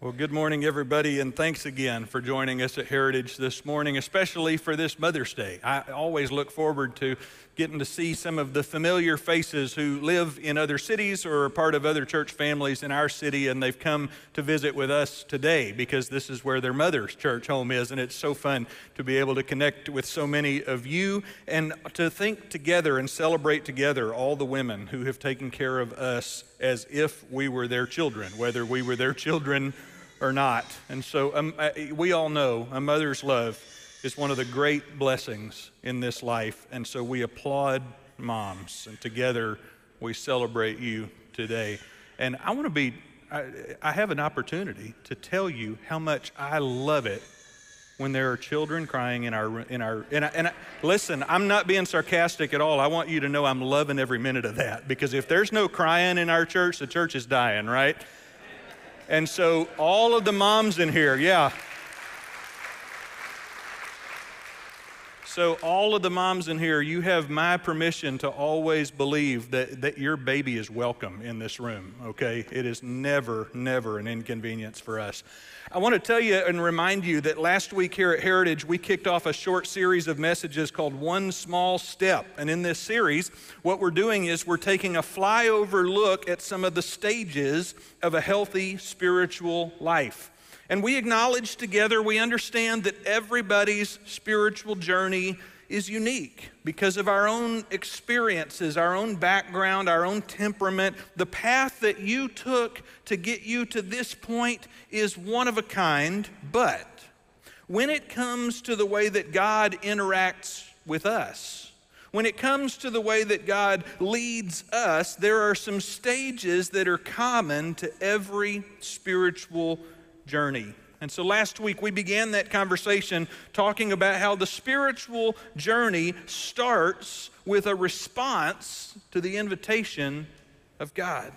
Well, good morning, everybody, and thanks again for joining us at Heritage this morning, especially for this Mother's Day. I always look forward to getting to see some of the familiar faces who live in other cities or are part of other church families in our city, and they've come to visit with us today because this is where their mother's church home is, and it's so fun to be able to connect with so many of you and to think together and celebrate together all the women who have taken care of us as if we were their children, whether we were their children or not. And so um, we all know a mother's love is one of the great blessings in this life. And so we applaud moms, and together we celebrate you today. And I want to be, I, I have an opportunity to tell you how much I love it when there are children crying in our in our and, I, and I, listen i'm not being sarcastic at all i want you to know i'm loving every minute of that because if there's no crying in our church the church is dying right and so, all of the moms in here, yeah. So, all of the moms in here, you have my permission to always believe that, that your baby is welcome in this room, okay? It is never, never an inconvenience for us. I want to tell you and remind you that last week here at Heritage, we kicked off a short series of messages called One Small Step. And in this series, what we're doing is we're taking a flyover look at some of the stages of a healthy spiritual life. And we acknowledge together, we understand that everybody's spiritual journey is unique because of our own experiences, our own background, our own temperament. The path that you took to get you to this point is one of a kind, but when it comes to the way that God interacts with us, when it comes to the way that God leads us, there are some stages that are common to every spiritual journey. And so last week we began that conversation talking about how the spiritual journey starts with a response to the invitation of God.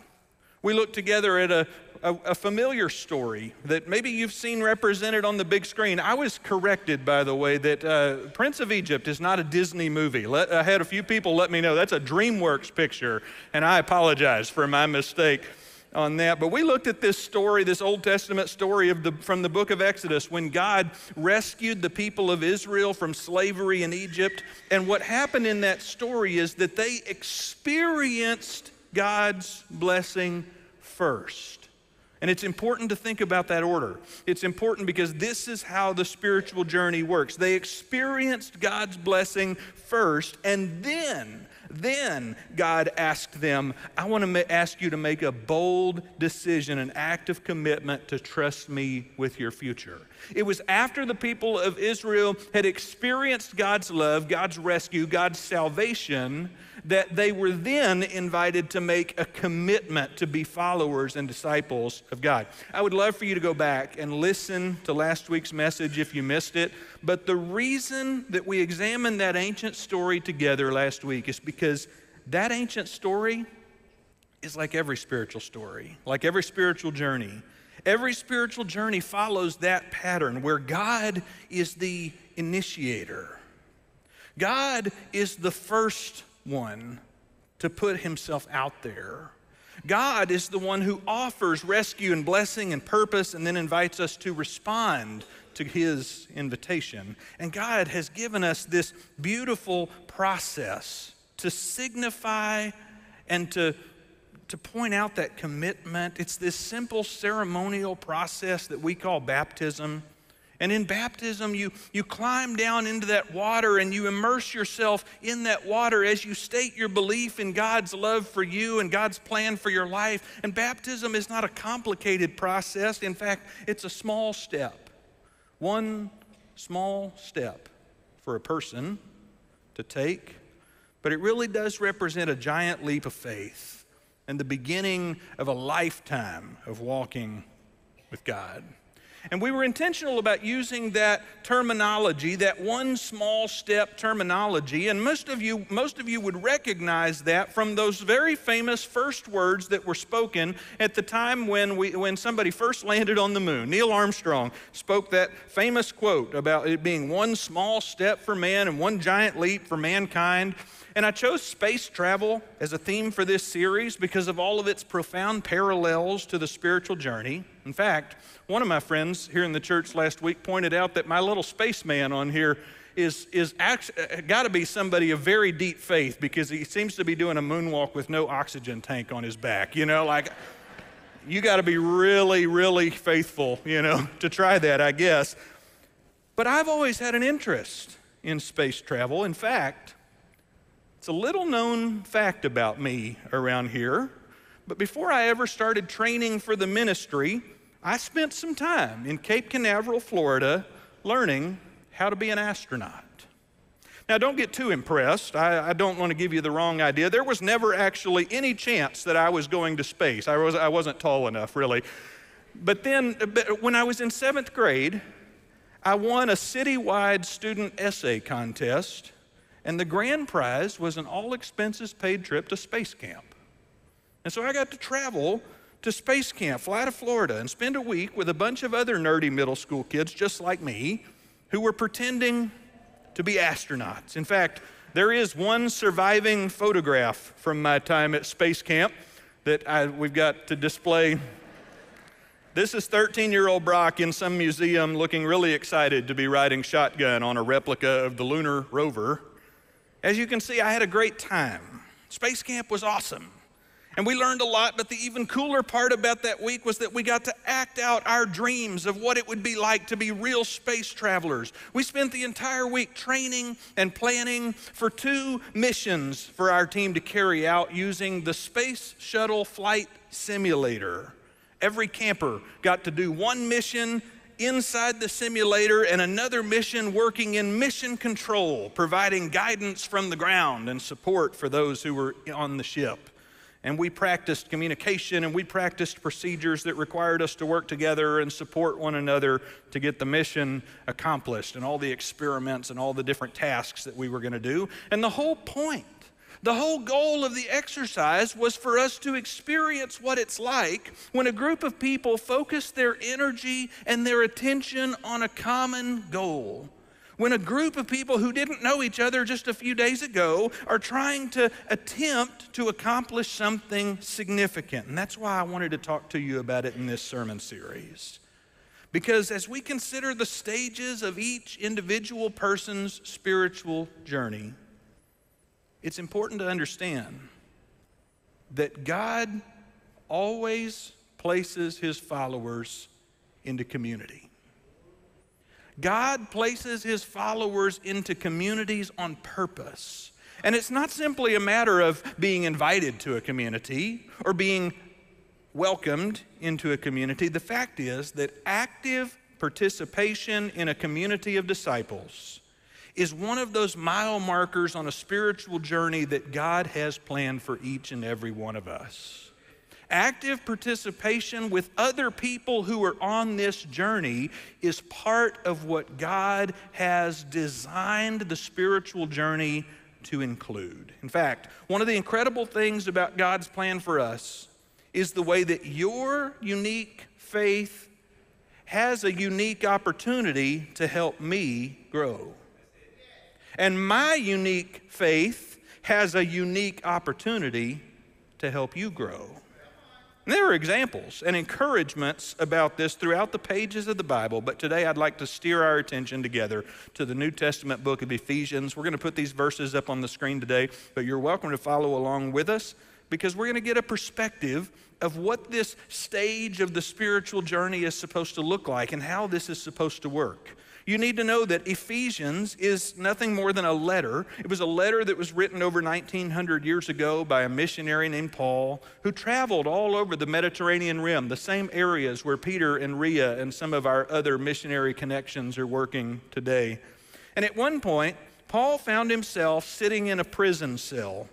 We looked together at a, a, a, familiar story that maybe you've seen represented on the big screen. I was corrected, by the way, that uh, Prince of Egypt is not a Disney movie. Let, I had a few people let me know that's a DreamWorks picture, and I apologize for my mistake on that. But we looked at this story, this Old Testament story of the, from the book of Exodus, when God rescued the people of Israel from slavery in Egypt. And what happened in that story is that they experienced God's blessing first. And it's important to think about that order. It's important because this is how the spiritual journey works. They experienced God's blessing first, and then then God asked them, I want to ma- ask you to make a bold decision, an act of commitment to trust me with your future. It was after the people of Israel had experienced God's love, God's rescue, God's salvation, that they were then invited to make a commitment to be followers and disciples of God. I would love for you to go back and listen to last week's message if you missed it. But the reason that we examined that ancient story together last week is because that ancient story is like every spiritual story, like every spiritual journey. Every spiritual journey follows that pattern where God is the initiator. God is the first one to put himself out there. God is the one who offers rescue and blessing and purpose and then invites us to respond to his invitation. And God has given us this beautiful process to signify and to, to point out that commitment. It's this simple ceremonial process that we call baptism. And in baptism, you, you climb down into that water and you immerse yourself in that water as you state your belief in God's love for you and God's plan for your life. And baptism is not a complicated process. In fact, it's a small step. One small step for a person to take, but it really does represent a giant leap of faith and the beginning of a lifetime of walking with God. And we were intentional about using that terminology, that one small step terminology. And most of you, most of you would recognize that from those very famous first words that were spoken at the time when, we, when somebody first landed on the moon. Neil Armstrong spoke that famous quote about it being one small step for man and one giant leap for mankind. And I chose space travel as a theme for this series because of all of its profound parallels to the spiritual journey. In fact, one of my friends here in the church last week pointed out that my little spaceman on here is, is uh, got to be somebody of very deep faith because he seems to be doing a moonwalk with no oxygen tank on his back. You know, like you got to be really, really faithful, you know, to try that, I guess. But I've always had an interest in space travel. In fact, it's a little known fact about me around here. But before I ever started training for the ministry, I spent some time in Cape Canaveral, Florida, learning how to be an astronaut. Now, don't get too impressed. I, I, don't want to give you the wrong idea. There was never actually any chance that I was going to space. I, was, I wasn't tall enough, really. But then, but when I was in seventh grade, I won a citywide student essay contest, and the grand prize was an all expenses paid trip to space camp. And so I got to travel to space camp, fly to Florida, and spend a week with a bunch of other nerdy middle school kids just like me who were pretending to be astronauts. In fact, there is one surviving photograph from my time at space camp that I, we've got to display this is 13 year old Brock in some museum looking really excited to be riding shotgun on a replica of the lunar rover. As you can see, I had a great time. Space camp was awesome. And we learned a lot, but the even cooler part about that week was that we got to act out our dreams of what it would be like to be real space travelers. We spent the entire week training and planning for two missions for our team to carry out using the Space Shuttle Flight Simulator. Every camper got to do one mission inside the simulator and another mission working in mission control, providing guidance from the ground and support for those who were on the ship. And we practiced communication and we practiced procedures that required us to work together and support one another to get the mission accomplished and all the experiments and all the different tasks that we were going to do. And the whole point the whole goal of the exercise was for us to experience what it's like when a group of people focus their energy and their attention on a common goal. When a group of people who didn't know each other just a few days ago are trying to attempt to accomplish something significant. And that's why I wanted to talk to you about it in this sermon series. Because as we consider the stages of each individual person's spiritual journey, it's important to understand that God always places his followers into community. God places his followers into communities on purpose. And it's not simply a matter of being invited to a community or being welcomed into a community. The fact is that active participation in a community of disciples is one of those mile markers on a spiritual journey that God has planned for each and every one of us. Active participation with other people who are on this journey is part of what God has designed the spiritual journey to include. In fact, one of the incredible things about God's plan for us is the way that your unique faith has a unique opportunity to help me grow. And my unique faith has a unique opportunity to help you grow. And there are examples and encouragements about this throughout the pages of the Bible, but today I'd like to steer our attention together to the New Testament book of Ephesians. We're going to put these verses up on the screen today, but you're welcome to follow along with us because we're going to get a perspective of what this stage of the spiritual journey is supposed to look like and how this is supposed to work. You need to know that Ephesians is nothing more than a letter. It was a letter that was written over 1900 years ago by a missionary named Paul who traveled all over the Mediterranean rim, the same areas where Peter and Ria and some of our other missionary connections are working today. And at one point, Paul found himself sitting in a prison cell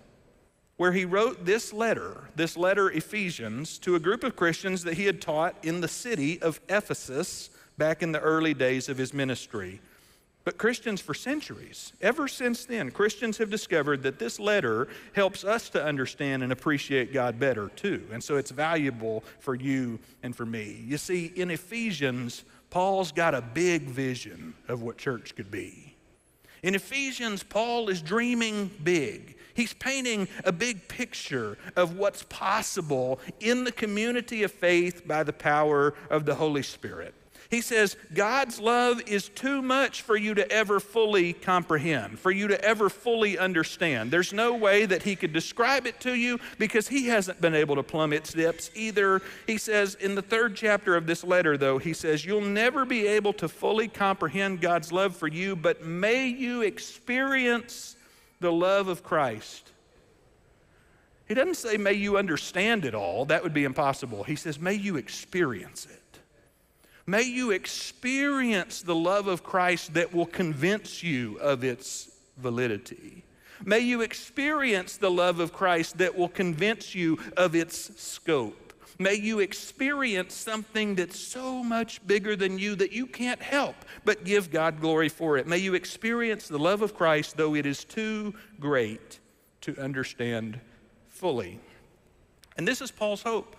where he wrote this letter, this letter, Ephesians, to a group of Christians that he had taught in the city of Ephesus back in the early days of his ministry. But Christians, for centuries, ever since then, Christians have discovered that this letter helps us to understand and appreciate God better, too. And so it's valuable for you and for me. You see, in Ephesians, Paul's got a big vision of what church could be. In Ephesians, Paul is dreaming big. He's painting a big picture of what's possible in the community of faith by the power of the Holy Spirit. He says, God's love is too much for you to ever fully comprehend, for you to ever fully understand. There's no way that He could describe it to you because He hasn't been able to plumb its depths either. He says in the third chapter of this letter, though, He says, You'll never be able to fully comprehend God's love for you, but may you experience the love of Christ. He doesn't say, May you understand it all. That would be impossible. He says, May you experience it. May you experience the love of Christ that will convince you of its validity. May you experience the love of Christ that will convince you of its scope. May you experience something that's so much bigger than you that you can't help but give God glory for it. May you experience the love of Christ, though it is too great to understand fully. And this is Paul's hope.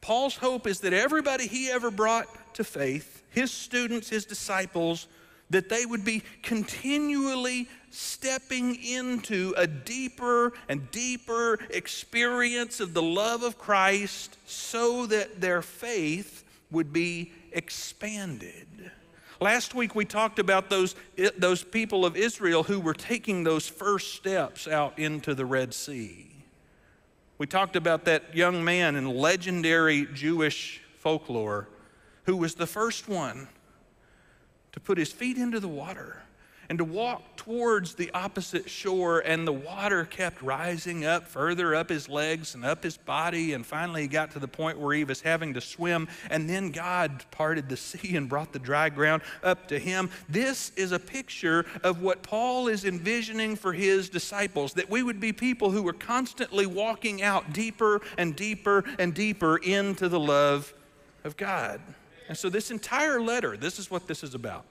Paul's hope is that everybody he ever brought to faith, his students, his disciples, that they would be continually stepping into a deeper and deeper experience of the love of Christ so that their faith would be expanded. Last week we talked about those, those people of Israel who were taking those first steps out into the Red Sea. We talked about that young man in legendary Jewish folklore who was the first one to put his feet into the water and to walk towards the opposite shore, and the water kept rising up further up his legs and up his body, and finally he got to the point where he was having to swim, and then God parted the sea and brought the dry ground up to him. This is a picture of what Paul is envisioning for his disciples that we would be people who were constantly walking out deeper and deeper and deeper into the love of God. And so, this entire letter, this is what this is about.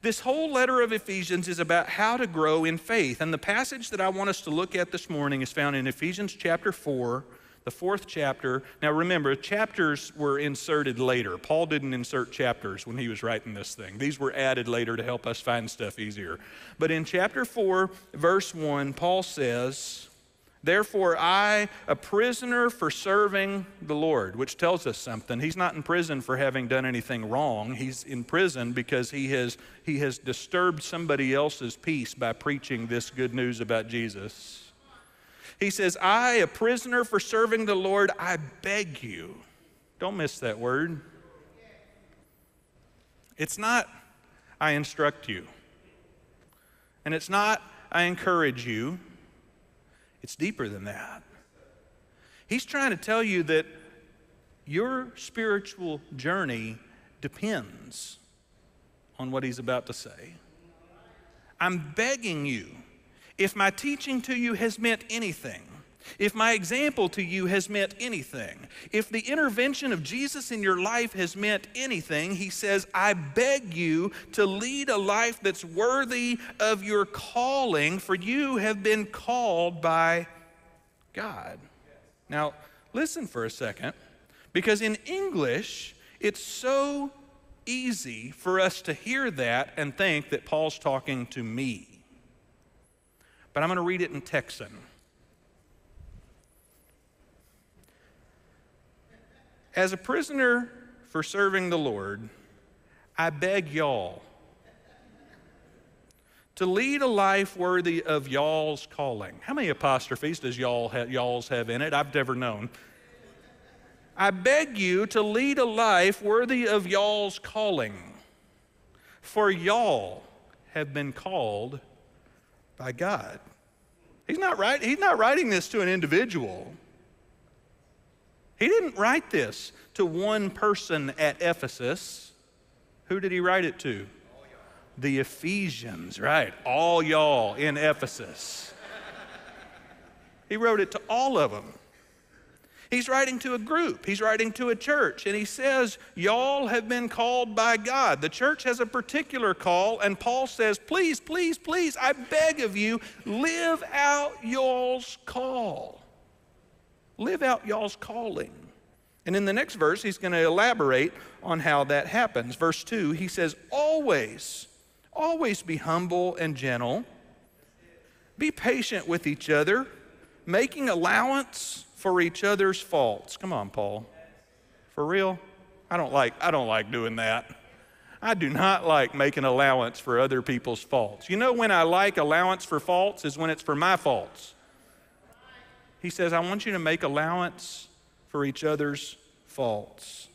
This whole letter of Ephesians is about how to grow in faith. And the passage that I want us to look at this morning is found in Ephesians chapter 4, the fourth chapter. Now, remember, chapters were inserted later. Paul didn't insert chapters when he was writing this thing, these were added later to help us find stuff easier. But in chapter 4, verse 1, Paul says, Therefore, I, a prisoner for serving the Lord, which tells us something. He's not in prison for having done anything wrong. He's in prison because he has, he has disturbed somebody else's peace by preaching this good news about Jesus. He says, I, a prisoner for serving the Lord, I beg you. Don't miss that word. It's not, I instruct you. And it's not, I encourage you. It's deeper than that. He's trying to tell you that your spiritual journey depends on what he's about to say. I'm begging you, if my teaching to you has meant anything, if my example to you has meant anything, if the intervention of Jesus in your life has meant anything, he says, I beg you to lead a life that's worthy of your calling, for you have been called by God. Now, listen for a second, because in English, it's so easy for us to hear that and think that Paul's talking to me. But I'm going to read it in Texan. As a prisoner for serving the Lord, I beg y'all to lead a life worthy of y'all's calling. How many apostrophes does y'all have, y'all's have in it? I've never known. I beg you to lead a life worthy of y'all's calling, for y'all have been called by God. He's not, write, he's not writing this to an individual. He didn't write this to one person at Ephesus. Who did he write it to? The Ephesians, right? All y'all in Ephesus. He wrote it to all of them. He's writing to a group, he's writing to a church, and he says, Y'all have been called by God. The church has a particular call, and Paul says, Please, please, please, I beg of you, live out y'all's call. Live out y'all's calling. And in the next verse, he's going to elaborate on how that happens. Verse 2, he says, Always, Always be humble and gentle. Be patient with each other, making allowance for each other's faults. Come on, Paul. For real? I don't like I don't like doing that. I do not like making allowance for other people's faults. You know when I like allowance for faults is when it's for my faults. He says, I want you to make allowance for each other's faults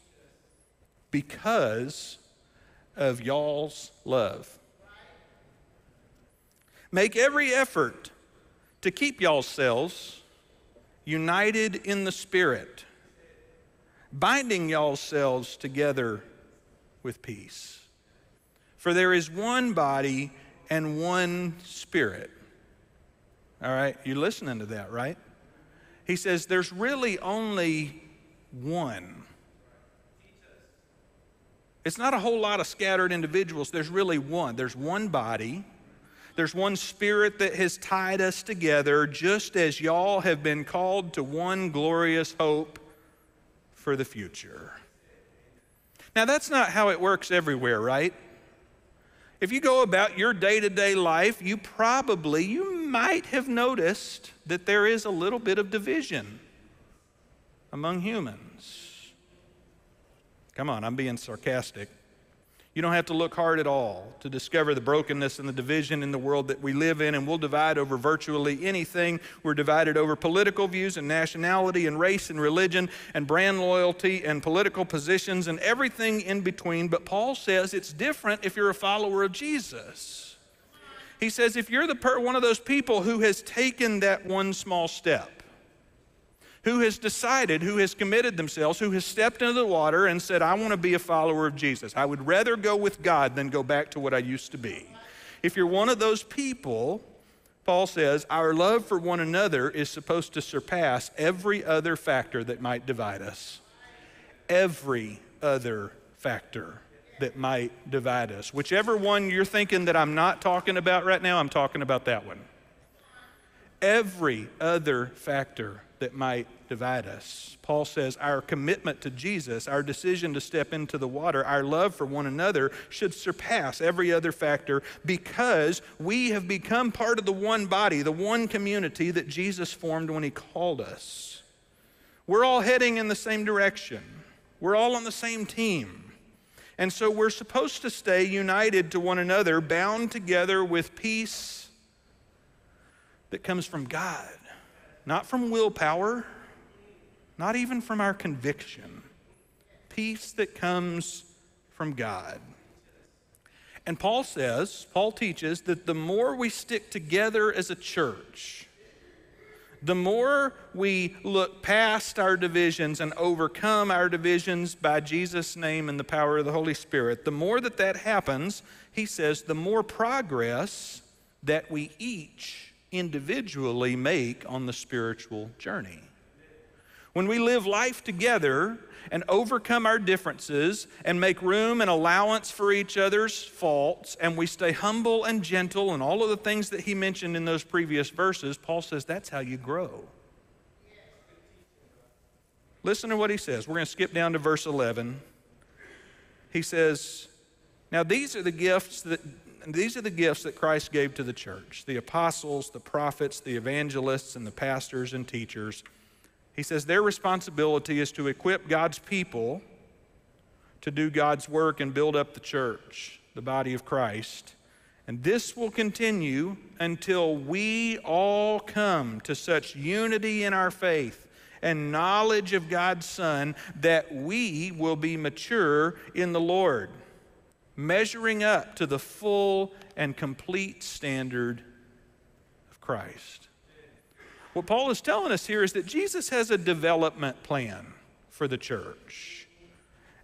because of y'all's love. Make every effort to keep y'all selves united in the Spirit, binding y'all selves together with peace. For there is one body and one Spirit. All right, you're listening to that, right? He says there's really only one. It's not a whole lot of scattered individuals. There's really one. There's one body. There's one spirit that has tied us together, just as y'all have been called to one glorious hope for the future. Now, that's not how it works everywhere, right? If you go about your day to day life, you probably, you might have noticed that there is a little bit of division among humans. Come on, I'm being sarcastic. You don't have to look hard at all to discover the brokenness and the division in the world that we live in, and we'll divide over virtually anything. We're divided over political views and nationality and race and religion and brand loyalty and political positions and everything in between. But Paul says it's different if you're a follower of Jesus. He says if you're the per- one of those people who has taken that one small step, who has decided, who has committed themselves, who has stepped into the water and said, I want to be a follower of Jesus. I would rather go with God than go back to what I used to be. If you're one of those people, Paul says, our love for one another is supposed to surpass every other factor that might divide us. Every other factor that might divide us. Whichever one you're thinking that I'm not talking about right now, I'm talking about that one. Every other factor that might divide us. Paul says our commitment to Jesus, our decision to step into the water, our love for one another should surpass every other factor because we have become part of the one body, the one community that Jesus formed when he called us. We're all heading in the same direction, we're all on the same team. And so we're supposed to stay united to one another, bound together with peace that comes from God not from willpower, not even from our conviction. Peace that comes from God. And Paul says, Paul teaches that the more we stick together as a church, the more we look past our divisions and overcome our divisions by Jesus' name and the power of the Holy Spirit, the more that that happens, he says, the more progress that we each individually make on the spiritual journey. When we live life together and overcome our differences and make room and allowance for each other's faults, and we stay humble and gentle and all of the things that he mentioned in those previous verses, Paul says that's how you grow. Listen to what he says. We're going to skip down to verse 11. He says, Now these are the gifts that these are the gifts that Christ gave to the church the apostles, the prophets, the evangelists, and the pastors and teachers. He says their responsibility is to equip God's people to do God's work and build up the church, the body of Christ. And this will continue until we all come to such unity in our faith and knowledge of God's Son that we will be mature in the Lord measuring up to the full and complete standard of Christ. What Paul is telling us here is that Jesus has a development plan for the church.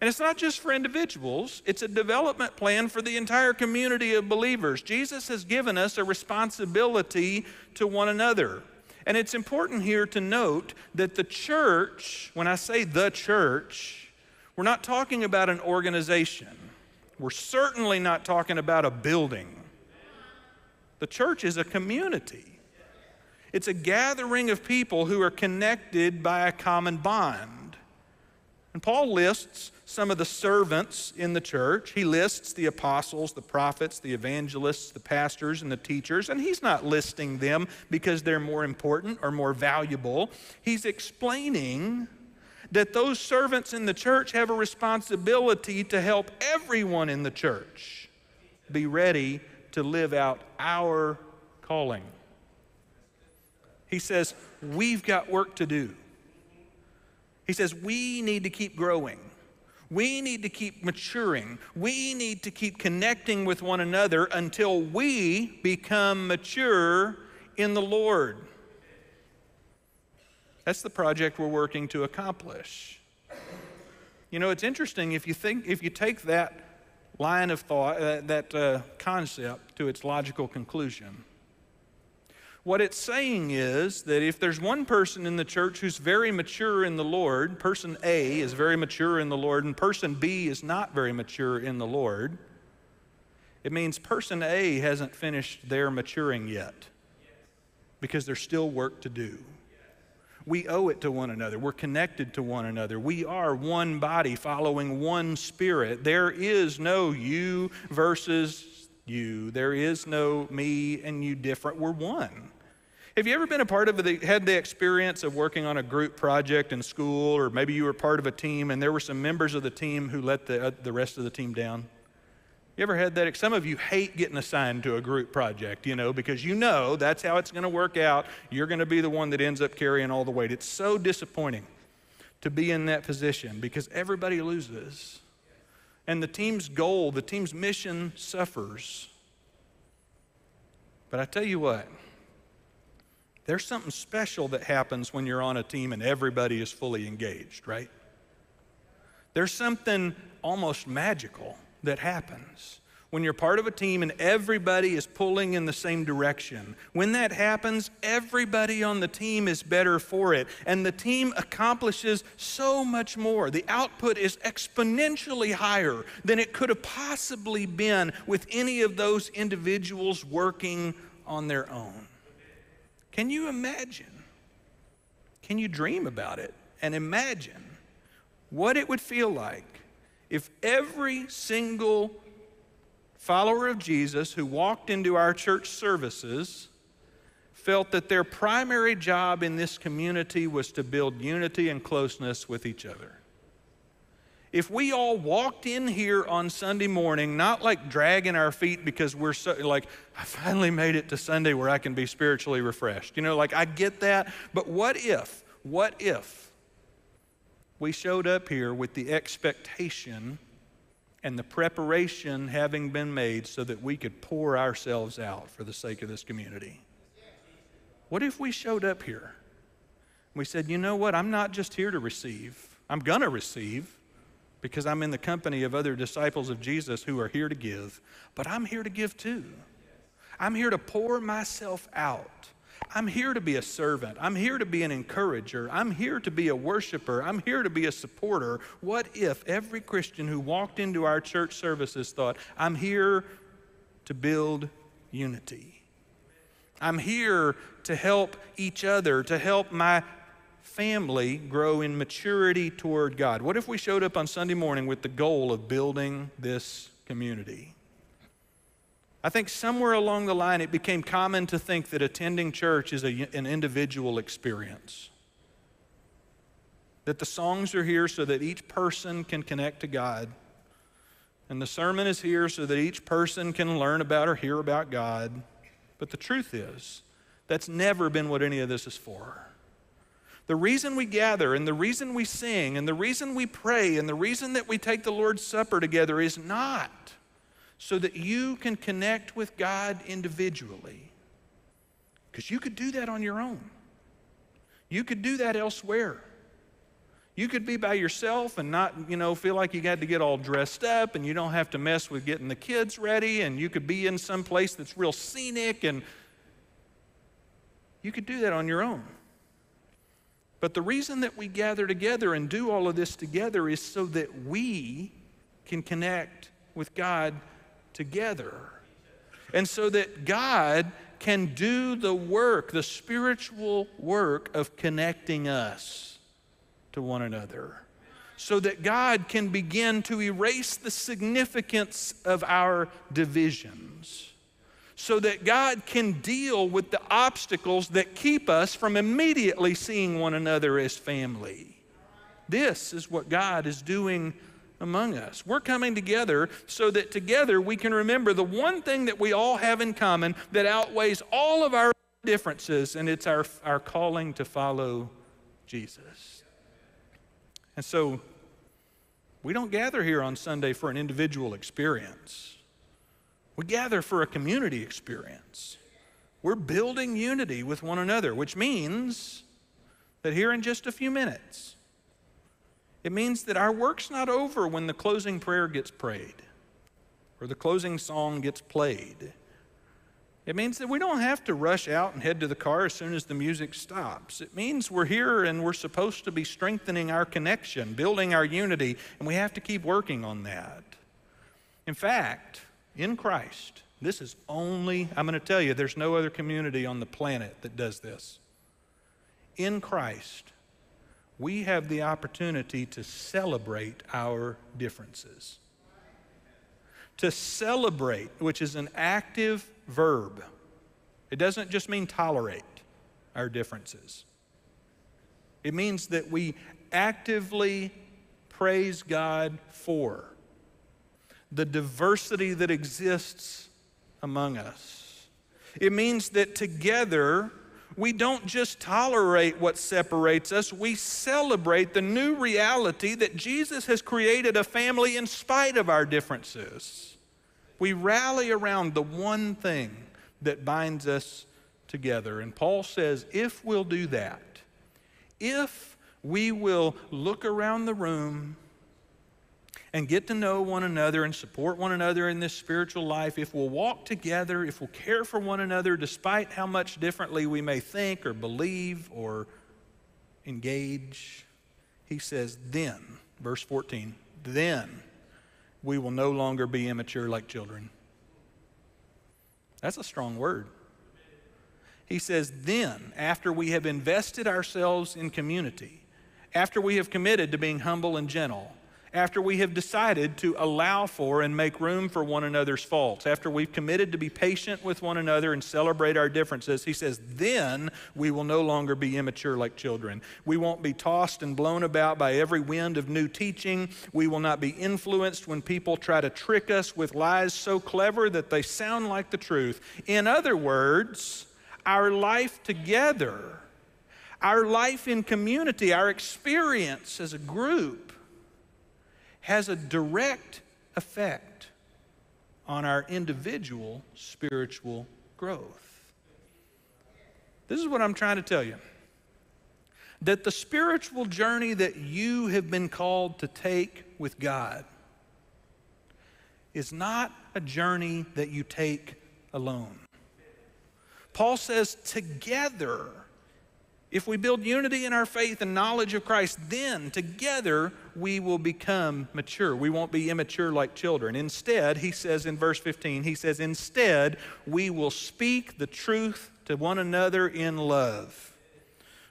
And it's not just for individuals, it's a development plan for the entire community of believers. Jesus has given us a responsibility to one another. And it's important here to note that the church, when I say the church, we're not talking about an organization. We're certainly not talking about a building. The church is a community, it's a gathering of people who are connected by a common bond. And Paul lists some of the servants in the church. He lists the apostles, the prophets, the evangelists, the pastors, and the teachers. And he's not listing them because they're more important or more valuable. He's explaining that those servants in the church have a responsibility to help everyone in the church be ready to live out our calling. He says, We've got work to do. He says, We need to keep growing. We need to keep maturing. We need to keep connecting with one another until we become mature in the Lord. That's the project we're working to accomplish. You know, it's interesting if you think if you take that line of thought, uh, that uh, concept to its logical conclusion. What it's saying is that if there's one person in the church who's very mature in the Lord, person A is very mature in the Lord, and person B is not very mature in the Lord, it means person A hasn't finished their maturing yet because there's still work to do. We owe it to one another. We're connected to one another. We are one body following one spirit. There is no you versus you. There is no me and you different. We're one. Have you ever been a part of the, had the experience of working on a group project in school, or maybe you were part of a team and there were some members of the team who let the, uh, the rest of the team down? You ever had that? Some of you hate getting assigned to a group project, you know, because you know that's how it's going to work out. You're going to be the one that ends up carrying all the weight. It's so disappointing to be in that position because everybody loses and the team's goal, the team's mission suffers. But I tell you what, there's something special that happens when you're on a team and everybody is fully engaged, right? There's something almost magical that happens when you're part of a team and everybody is pulling in the same direction. When that happens, everybody on the team is better for it, and the team accomplishes so much more. The output is exponentially higher than it could have possibly been with any of those individuals working on their own. Can you imagine? Can you dream about it and imagine what it would feel like if every single follower of Jesus who walked into our church services felt that their primary job in this community was to build unity and closeness with each other. If we all walked in here on Sunday morning, not like dragging our feet because we're so, like, I finally made it to Sunday where I can be spiritually refreshed. You know, like I get that, but what if, what if we showed up here with the expectation and the preparation having been made so that we could pour ourselves out for the sake of this community. What if we showed up here? We said, you know what? I'm not just here to receive, I'm going to receive because I'm in the company of other disciples of Jesus who are here to give, but I'm here to give too. I'm here to pour myself out I'm here to be a servant. I'm here to be an encourager. I'm here to be a worshiper. I'm here to be a supporter. What if every Christian who walked into our church services thought, I'm here to build unity? I'm here to help each other, to help my family grow in maturity toward God. What if we showed up on Sunday morning with the goal of building this community? I think somewhere along the line it became common to think that attending church is a, an individual experience. That the songs are here so that each person can connect to God. And the sermon is here so that each person can learn about or hear about God. But the truth is, that's never been what any of this is for. The reason we gather and the reason we sing and the reason we pray and the reason that we take the Lord's Supper together is not so that you can connect with God individually. Because you could do that on your own, you could do that elsewhere. You could be by yourself and not, you know, feel like you got to get all dressed up and you don't have to mess with getting the kids ready and you could be in some place that's real scenic and you could do that on your own. But the reason that we gather together and do all of this together is so that we can connect with God together. And so that God can do the work, the spiritual work of connecting us to one another. so that God can begin to erase the significance of our divisions, so that God can deal with the obstacles that keep us from immediately seeing one another as family. This is what God is doing among us. We're coming together so that together we can remember the one thing that we all have in common that outweighs all of our differences, and it's our, our calling to follow Jesus. And so we don't gather here on Sunday for an individual experience. We gather for a community experience. We're building unity with one another, which means that here in just a few minutes, it means that our work's not over when the closing prayer gets prayed or the closing song gets played. It means that we don't have to rush out and head to the car as soon as the music stops. It means we're here and we're supposed to be strengthening our connection, building our unity, and we have to keep working on that. In fact, in Christ, this is only, I'm going to tell you, there's no other community on the planet that does this. In Christ, we have the opportunity to celebrate our differences. To celebrate, which is an active verb, it doesn't just mean tolerate our differences. It means that we actively praise God for the diversity that exists among us. It means that together we don't just tolerate what separates us, we celebrate the new reality that Jesus has created a family in spite of our differences. We rally around the one thing that binds us together. And Paul says if we'll do that, if we will look around the room and get to know one another and support one another in this spiritual life, if we'll walk together, if we'll care for one another despite how much differently we may think or believe or engage, he says, then, verse 14, then we will no longer be immature like children. That's a strong word. He says, then, after we have invested ourselves in community, after we have committed to being humble and gentle, after we have decided to allow for and make room for one another's faults, after we've committed to be patient with one another and celebrate our differences, he says, then we will no longer be immature like children. We won't be tossed and blown about by every wind of new teaching. We will not be influenced when people try to trick us with lies so clever that they sound like the truth. In other words, our life together, our life in community, our experience as a group, has a direct effect on our individual spiritual growth. This is what I'm trying to tell you that the spiritual journey that you have been called to take with God is not a journey that you take alone. Paul says, together if we build unity in our faith and knowledge of Christ, then together we will become mature. We won't be immature like children. Instead, he says in verse 15, he says, instead, we will speak the truth to one another in love,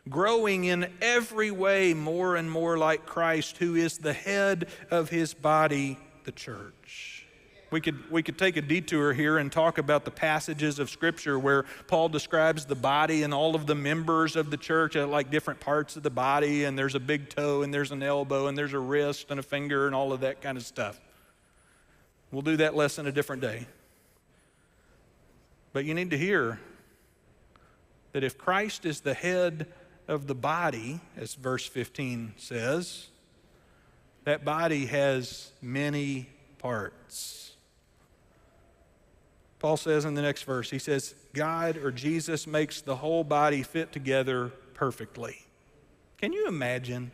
growing in every way more and more like Christ, who is the head of his body, the church. We could, we could take a detour here and talk about the passages of Scripture where Paul describes the body and all of the members of the church like different parts of the body, and there's a big toe, and there's an elbow, and there's a wrist, and a finger, and all of that kind of stuff. We'll do that lesson a different day. But you need to hear that if Christ is the head of the body, as verse 15 says, that body has many parts. Paul says in the next verse, he says, God or Jesus makes the whole body fit together perfectly. Can you imagine?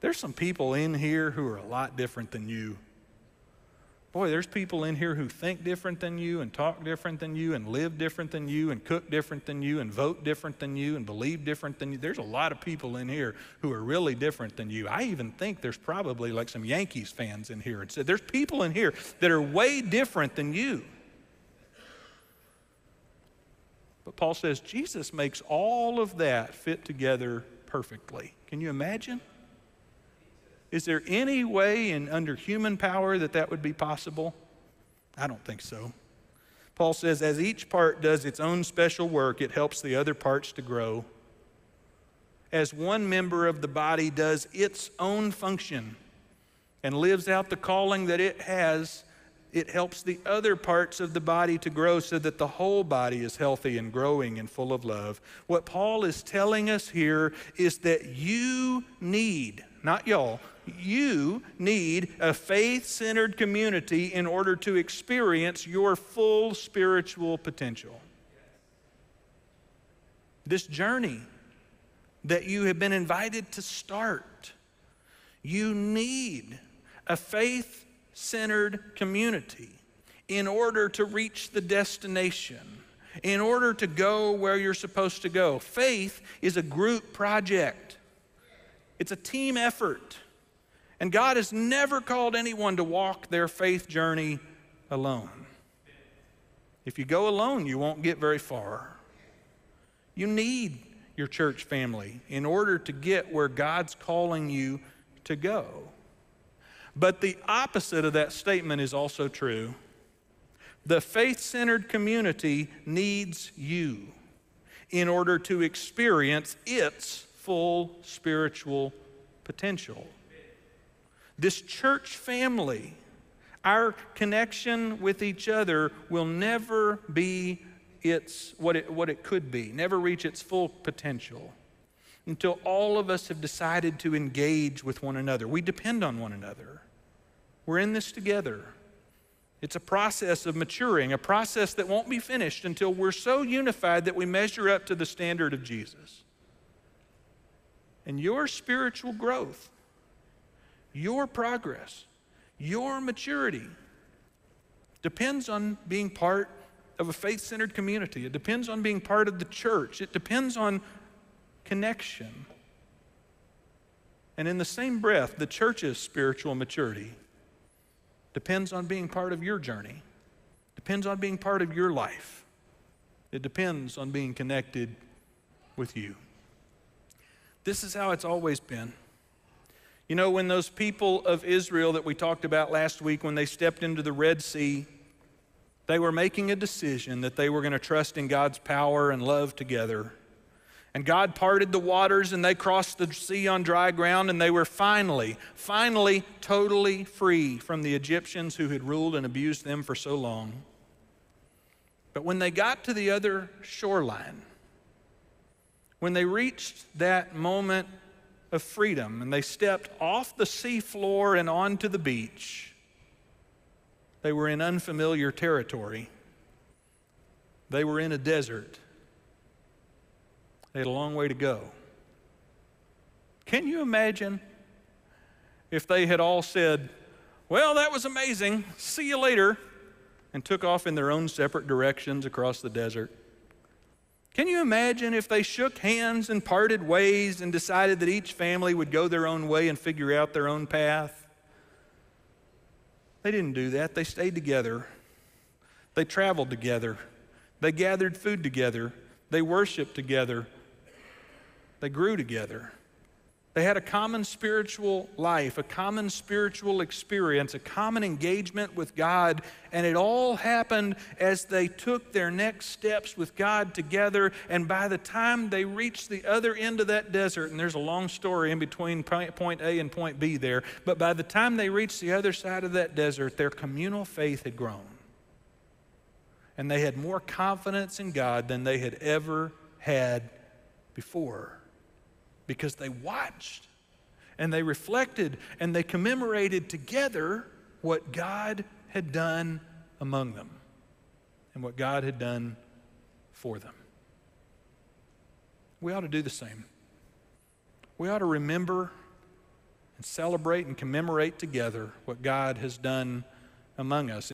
There's some people in here who are a lot different than you. Boy, there's people in here who think different than you and talk different than you and live different than you and cook different than you and vote different than you and believe different than you. There's a lot of people in here who are really different than you. I even think there's probably like some Yankees fans in here. And said there's people in here that are way different than you. But Paul says Jesus makes all of that fit together perfectly. Can you imagine? Is there any way in under human power that that would be possible? I don't think so. Paul says, as each part does its own special work, it helps the other parts to grow. As one member of the body does its own function and lives out the calling that it has, it helps the other parts of the body to grow so that the whole body is healthy and growing and full of love. What Paul is telling us here is that you need, not y'all, you need a faith centered community in order to experience your full spiritual potential. This journey that you have been invited to start, you need a faith centered community in order to reach the destination, in order to go where you're supposed to go. Faith is a group project, it's a team effort. And God has never called anyone to walk their faith journey alone. If you go alone, you won't get very far. You need your church family in order to get where God's calling you to go. But the opposite of that statement is also true. The faith centered community needs you in order to experience its full spiritual potential. This church family, our connection with each other will never be its, what, it, what it could be, never reach its full potential until all of us have decided to engage with one another. We depend on one another. We're in this together. It's a process of maturing, a process that won't be finished until we're so unified that we measure up to the standard of Jesus. And your spiritual growth your progress, your maturity depends on being part of a faith centered community. It depends on being part of the church. It depends on connection. And in the same breath, the church's spiritual maturity depends on being part of your journey, depends on being part of your life. It depends on being connected with you. This is how it's always been. You know, when those people of Israel that we talked about last week, when they stepped into the Red Sea, they were making a decision that they were going to trust in God's power and love together. And God parted the waters and they crossed the sea on dry ground and they were finally, finally totally free from the Egyptians who had ruled and abused them for so long. But when they got to the other shoreline, when they reached that moment of freedom and they stepped off the seafloor and onto the beach, they were in unfamiliar territory. They were in a desert. They had a long way to go. Can you imagine if they had all said, Well, that was amazing, see you later, and took off in their own separate directions across the desert? Can you imagine if they shook hands and parted ways and decided that each family would go their own way and figure out their own path? They didn't do that. They stayed together. They traveled together. They gathered food together. They worshiped together. They grew together. They had a common spiritual life, a common spiritual experience, a common engagement with God, and it all happened as they took their next steps with God together. And by the time they reached the other end of that desert, and there's a long story in between point A and point B there, but by the time they reached the other side of that desert, their communal faith had grown. And they had more confidence in God than they had ever had before because they watched and they reflected and they commemorated together what God had done among them and what God had done for them. We ought to do the same. We ought to remember and celebrate and commemorate together what God has done among us.